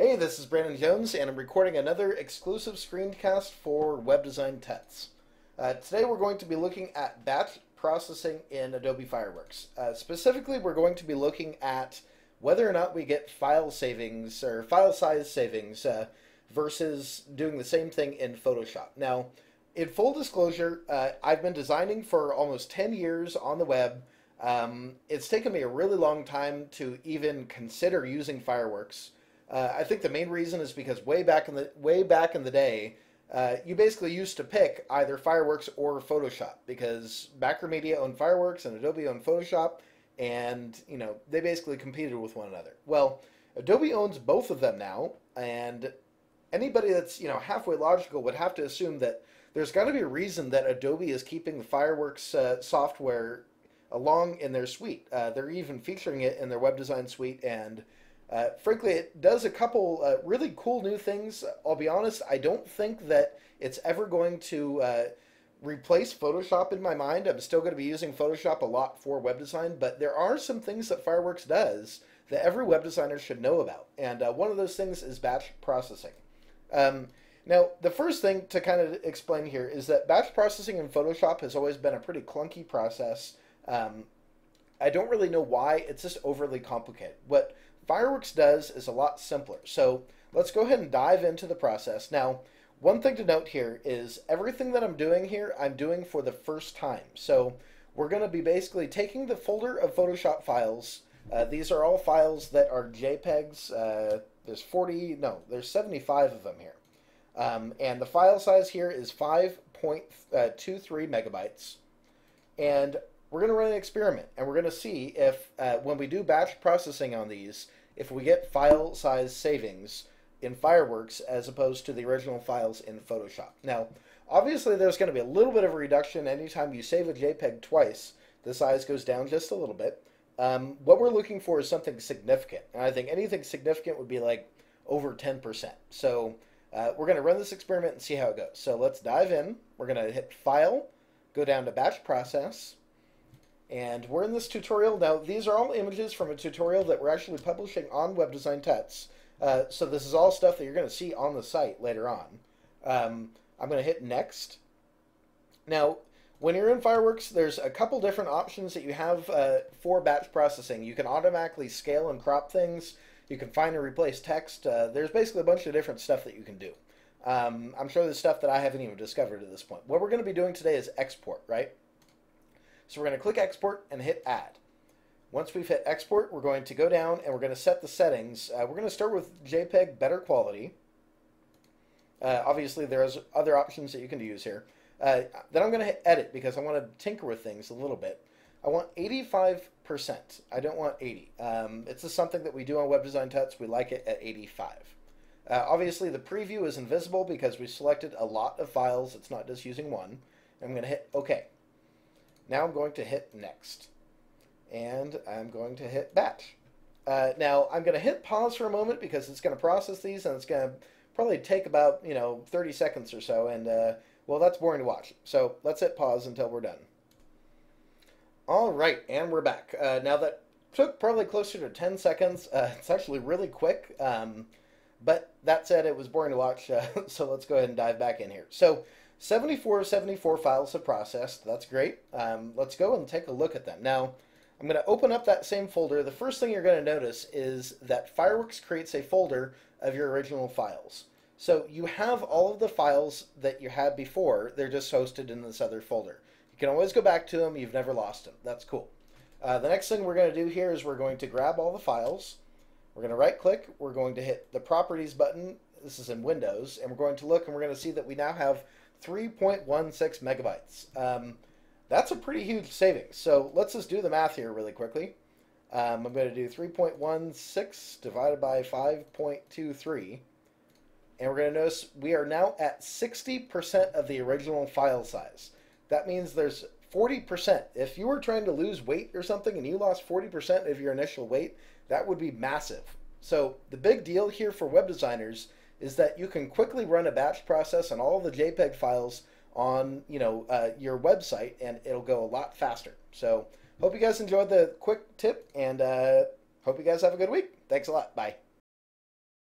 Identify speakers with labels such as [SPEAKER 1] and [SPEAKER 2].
[SPEAKER 1] Hey, this is Brandon Jones, and I'm recording another exclusive screencast for Web Design Tuts. Uh, today we're going to be looking at batch processing in Adobe Fireworks. Uh, specifically, we're going to be looking at whether or not we get file savings or file size savings uh, versus doing the same thing in Photoshop. Now, in full disclosure, uh, I've been designing for almost 10 years on the web. Um, it's taken me a really long time to even consider using Fireworks. Uh, I think the main reason is because way back in the way back in the day, uh, you basically used to pick either Fireworks or Photoshop because Macromedia owned Fireworks and Adobe owned Photoshop, and you know they basically competed with one another. Well, Adobe owns both of them now, and anybody that's you know halfway logical would have to assume that there's got to be a reason that Adobe is keeping the Fireworks uh, software along in their suite. Uh, they're even featuring it in their web design suite and uh, frankly, it does a couple uh, really cool new things. I'll be honest, I don't think that it's ever going to uh, replace Photoshop in my mind. I'm still going to be using Photoshop a lot for web design, but there are some things that Fireworks does that every web designer should know about. And uh, one of those things is batch processing. Um, now, the first thing to kind of explain here is that batch processing in Photoshop has always been a pretty clunky process. Um, I don't really know why. It's just overly complicated. What Fireworks does is a lot simpler. So let's go ahead and dive into the process. Now, one thing to note here is everything that I'm doing here, I'm doing for the first time. So we're going to be basically taking the folder of Photoshop files. Uh, these are all files that are JPEGs. Uh, there's 40, no, there's 75 of them here. Um, and the file size here is 5.23 uh, megabytes. And we're going to run an experiment, and we're going to see if, uh, when we do batch processing on these, if we get file size savings in Fireworks as opposed to the original files in Photoshop. Now, obviously there's going to be a little bit of a reduction anytime you save a JPEG twice. The size goes down just a little bit. Um, what we're looking for is something significant. And I think anything significant would be like over 10%. So uh, we're going to run this experiment and see how it goes. So let's dive in. We're going to hit File, go down to Batch Process, and we're in this tutorial. Now, these are all images from a tutorial that we're actually publishing on Web Design Tuts. Uh, so this is all stuff that you're going to see on the site later on. Um, I'm going to hit Next. Now, when you're in Fireworks, there's a couple different options that you have uh, for batch processing. You can automatically scale and crop things. You can find and replace text. Uh, there's basically a bunch of different stuff that you can do. Um, I'm sure there's stuff that I haven't even discovered at this point. What we're going to be doing today is export, right? So we're going to click export and hit add. Once we've hit export, we're going to go down and we're going to set the settings. Uh, we're going to start with JPEG better quality. Uh, obviously, there's other options that you can use here. Uh, then I'm going to hit edit because I want to tinker with things a little bit. I want 85%. I don't want 80. Um, it's just something that we do on Web Design Tuts. We like it at 85. Uh, obviously, the preview is invisible because we selected a lot of files. It's not just using one. I'm going to hit OK. Now I'm going to hit next. And I'm going to hit batch. Uh, now I'm going to hit pause for a moment because it's going to process these and it's going to probably take about, you know, 30 seconds or so. And, uh, well, that's boring to watch. So let's hit pause until we're done. All right, and we're back. Uh, now that took probably closer to 10 seconds. Uh, it's actually really quick. Um, but that said, it was boring to watch. Uh, so let's go ahead and dive back in here. So 74 74 files have processed. That's great. Um, let's go and take a look at them. Now, I'm going to open up that same folder. The first thing you're going to notice is that Fireworks creates a folder of your original files. So you have all of the files that you had before. They're just hosted in this other folder. You can always go back to them. You've never lost them. That's cool. Uh, the next thing we're going to do here is we're going to grab all the files. We're going to right click. We're going to hit the properties button. This is in Windows. And we're going to look and we're going to see that we now have 3.16 megabytes. Um, that's a pretty huge savings. So let's just do the math here really quickly. Um, I'm going to do 3.16 divided by 5.23. And we're going to notice we are now at 60% of the original file size. That means there's 40%. If you were trying to lose weight or something and you lost 40% of your initial weight, that would be massive. So the big deal here for web designers is that you can quickly run a batch process on all the JPEG files on you know uh, your website, and it'll go a lot faster. So hope you guys enjoyed the quick tip, and uh, hope you guys have a good week. Thanks a lot. Bye.